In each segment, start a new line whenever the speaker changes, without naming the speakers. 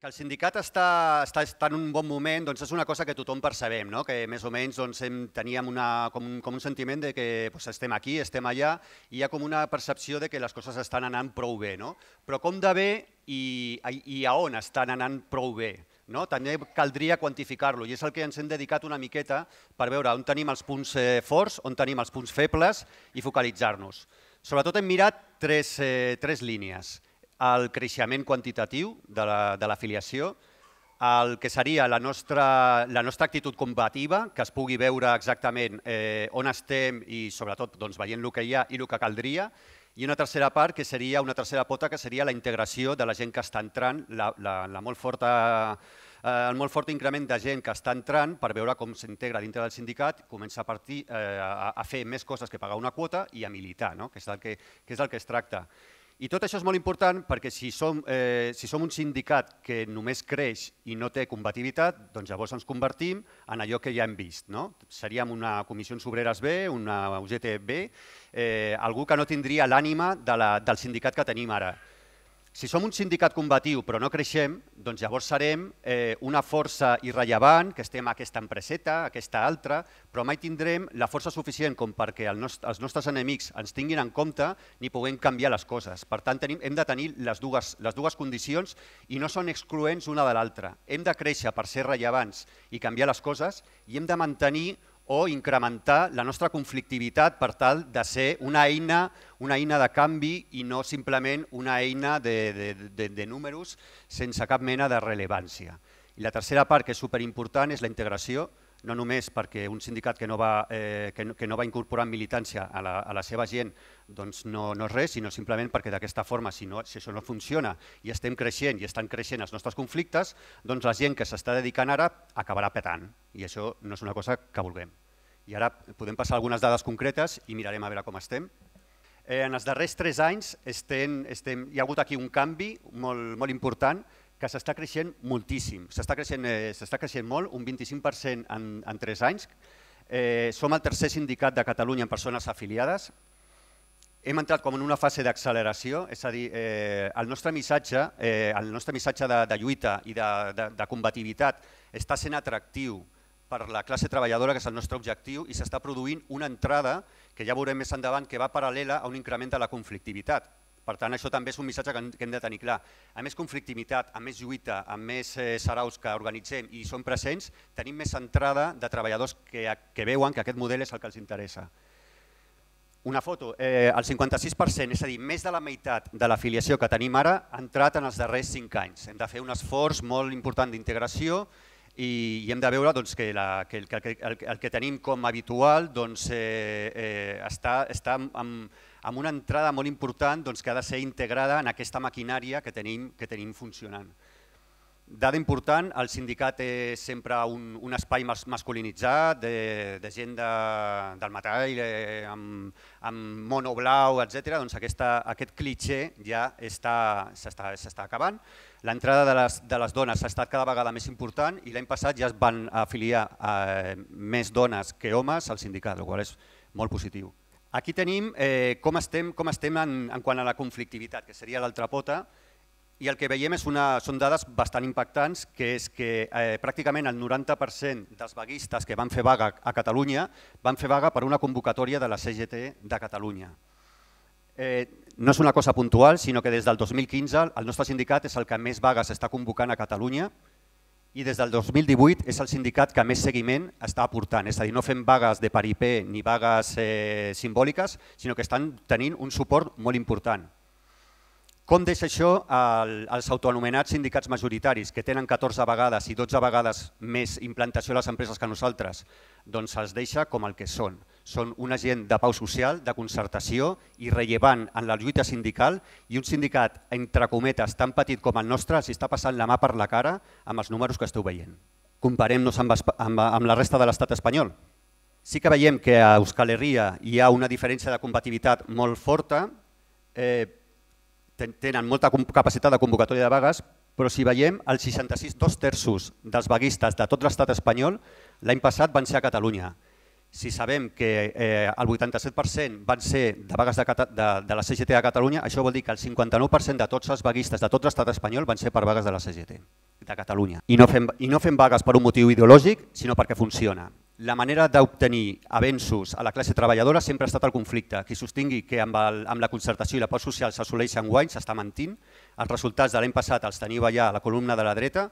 Que el sindicat està, està, està en un bon moment doncs és una cosa que tothom percebem, no? que més o menys doncs, hem, teníem una, com, un, com un sentiment de que doncs, estem aquí, estem allà, i hi ha com una percepció de que les coses estan anant prou bé. No? Però com de bé i, i a on estan anant prou bé? No? També caldria quantificar-lo i és el que ens hem dedicat una miqueta per veure on tenim els punts eh, forts, on tenim els punts febles i focalitzar-nos. Sobretot hem mirat tres, eh, tres línies el creixement quantitatiu de l'afiliació, la, el que seria la nostra, la nostra actitud combativa, que es pugui veure exactament eh, on estem i sobretot doncs, veient el que hi ha i el que caldria, i una tercera part, que seria una tercera pota, que seria la integració de la gent que està entrant, la, la, la molt forta, eh, el molt fort increment de gent que està entrant per veure com s'integra dintre del sindicat, comença a, partir, eh, a, a fer més coses que pagar una quota i a militar, no? que, és el que, que és el que es tracta. I tot això és molt important perquè si som, eh, si som un sindicat que només creix i no té combativitat, doncs llavors ens convertim en allò que ja hem vist. No? Seríem una Comissió Obreres B, una UGT B, eh, algú que no tindria l'ànima de la, del sindicat que tenim ara. Si som un sindicat combatiu però no creixem, doncs llavors serem eh, una força irrellevant, que estem a aquesta empreseta, a aquesta altra, però mai tindrem la força suficient com perquè el nost els nostres enemics ens tinguin en compte ni puguem canviar les coses. Per tant, tenim, hem de tenir les dues, les dues condicions i no són excloents una de l'altra. Hem de créixer per ser rellevants i canviar les coses i hem de mantenir o incrementar la nostra conflictivitat per tal de ser una eina, una eina de canvi i no simplement una eina de, de, de, de números sense cap mena de rellevància. I la tercera part, que és superimportant, és la integració, no només perquè un sindicat que no va, eh, que no, que no va incorporar militància a la, a la seva gent doncs no, no és res, sinó simplement perquè d'aquesta forma, si, no, si això no funciona i estem creixent i estan creixent els nostres conflictes, doncs la gent que s'està dedicant ara acabarà petant i això no és una cosa que vulguem. I ara podem passar algunes dades concretes i mirarem a veure com estem. Eh, en els darrers tres anys estem, estem, hi ha hagut aquí un canvi molt, molt important que s'està creixent moltíssim. S'està creixent, eh, creixent molt, un 25% en, en tres anys. Eh, som el tercer sindicat de Catalunya en persones afiliades. Hem entrat com en una fase d'acceleració, és a dir, eh, el nostre missatge, eh, el nostre missatge de, de lluita i de, de, de combativitat està sent atractiu per la classe treballadora, que és el nostre objectiu, i s'està produint una entrada, que ja veurem més endavant, que va paral·lela a un increment de la conflictivitat. Per tant, això també és un missatge que hem de tenir clar. A més conflictivitat, a més lluita, a més eh, saraus que organitzem i són presents, tenim més entrada de treballadors que, que veuen que aquest model és el que els interessa. Una foto, eh, el 56%, és a dir, més de la meitat de l'afiliació que tenim ara ha entrat en els darrers 5 anys. Hem de fer un esforç molt important d'integració i, i hem de veure doncs, que, la, que, el, que el, el que tenim com habitual doncs, eh, eh, està, està amb, amb una entrada molt important doncs, que ha de ser integrada en aquesta maquinària que tenim, que tenim funcionant. Dada important, el sindicat és sempre un, un espai mas, masculinitzat, de, de gent de, del metall, eh, amb, amb mono blau, etc. Doncs aquesta, aquest clitxer ja s'està acabant. L'entrada de, les, de les dones ha estat cada vegada més important i l'any passat ja es van afiliar eh, més dones que homes al sindicat, el qual és molt positiu. Aquí tenim eh, com estem, com estem en, en quant a la conflictivitat, que seria l'altra pota, i el que veiem és una, són dades bastant impactants, que és que eh, pràcticament el 90% dels vaguistes que van fer vaga a Catalunya van fer vaga per una convocatòria de la CGT de Catalunya. Eh, no és una cosa puntual, sinó que des del 2015 el nostre sindicat és el que més vagues està convocant a Catalunya i des del 2018 és el sindicat que més seguiment està aportant. És a dir, no fem vagues de paripé ni vagues eh, simbòliques, sinó que estan tenint un suport molt important. Com deixa això als autoanomenats sindicats majoritaris, que tenen 14 vegades i 12 vegades més implantació a les empreses que nosaltres? Doncs els deixa com el que són. Són una gent de pau social, de concertació i rellevant en la lluita sindical i un sindicat, entre cometes, tan petit com el nostre, els està passant la mà per la cara amb els números que esteu veient. Comparem-nos amb, amb, amb la resta de l'estat espanyol. Sí que veiem que a Euskal Herria hi ha una diferència de compatibilitat molt forta, eh, tenen molta capacitat de convocatòria de vagues, però si veiem, el 66, dos terços dels vaguistes de tot l'estat espanyol l'any passat van ser a Catalunya. Si sabem que eh, el 87% van ser de vagues de, de, de la CGT a Catalunya, això vol dir que el 59% de tots els vaguistes de tot l'estat espanyol van ser per vagues de la CGT. de Catalunya. I no, fem, I no fem vagues per un motiu ideològic, sinó perquè funciona. La manera d'obtenir avenços a la classe treballadora sempre ha estat el conflicte. Qui sostingui que amb, el, amb la concertació i la pau social s'assoleix en guany s'està mentint. Els resultats de l'any passat els teniu allà a la columna de la dreta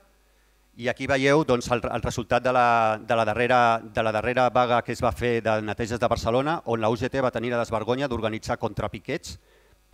i aquí veieu doncs, el, el resultat de la, de, la darrera, de la darrera vaga que es va fer de neteges de Barcelona on la UGT va tenir la desvergonya d'organitzar contrapiquets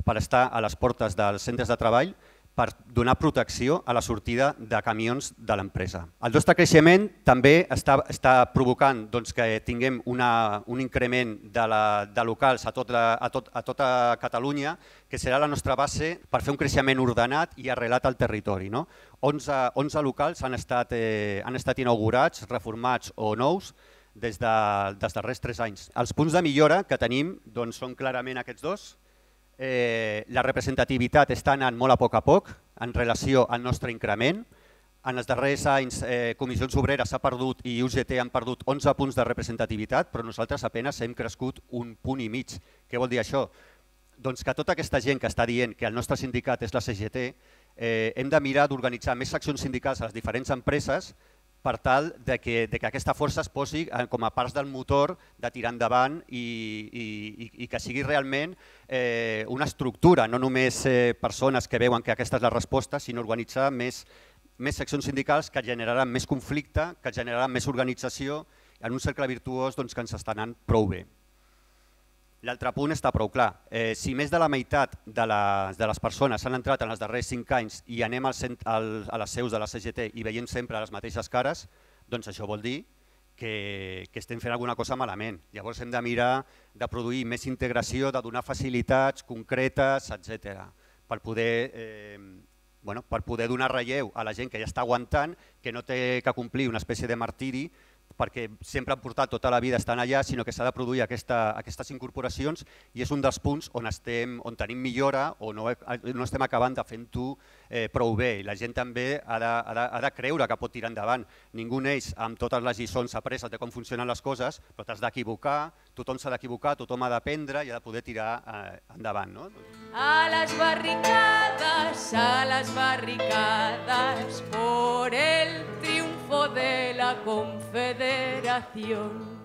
per estar a les portes dels centres de treball per donar protecció a la sortida de camions de l'empresa. El nostre creixement també està, està provocant doncs, que tinguem una, un increment de, la, de locals a, tot la, a, tot, a tota Catalunya, que serà la nostra base per fer un creixement ordenat i arrelat al territori. No? 11, 11 locals han estat, eh, han estat inaugurats, reformats o nous, des de, dels darrers tres anys. Els punts de millora que tenim doncs, són clarament aquests dos, eh, la representativitat està anant molt a poc a poc en relació al nostre increment. En els darrers anys eh, Comissions Obreres s'ha perdut i UGT han perdut 11 punts de representativitat, però nosaltres apenas hem crescut un punt i mig. Què vol dir això? Doncs que tota aquesta gent que està dient que el nostre sindicat és la CGT, eh, hem de mirar d'organitzar més seccions sindicals a les diferents empreses per tal de que, de que aquesta força es posi eh, com a parts del motor de tirar endavant i, i, i que sigui realment eh, una estructura, no només eh, persones que veuen que aquesta és la resposta, sinó organitzar més, més seccions sindicals que generaran més conflicte, que generaran més organització en un cercle virtuós doncs, que ens està anant prou bé. L'altre punt està prou clar. Eh, si més de la meitat de les, de les persones han entrat en els darrers cinc anys i anem al, al, a les seus de la CGT i veiem sempre les mateixes cares, doncs això vol dir que, que estem fent alguna cosa malament. Llavors hem de mirar de produir més integració, de donar facilitats concretes, etc. per poder eh, bueno, per poder donar relleu a la gent que ja està aguantant, que no té que complir una espècie de martiri perquè sempre han portat tota la vida estan allà, sinó que s'ha de produir aquesta, aquestes incorporacions i és un dels punts on, estem, on tenim millora o no, no estem acabant de fent-ho eh, prou bé. I la gent també ha de, ha, de, ha de creure que pot tirar endavant. Ningú neix amb totes les lliçons apreses de com funcionen les coses, però t'has d'equivocar, tothom s'ha d'equivocar, tothom ha d'aprendre i ha de poder tirar eh, endavant. No?
A les barricades, a les barricades, por el de la Confederación.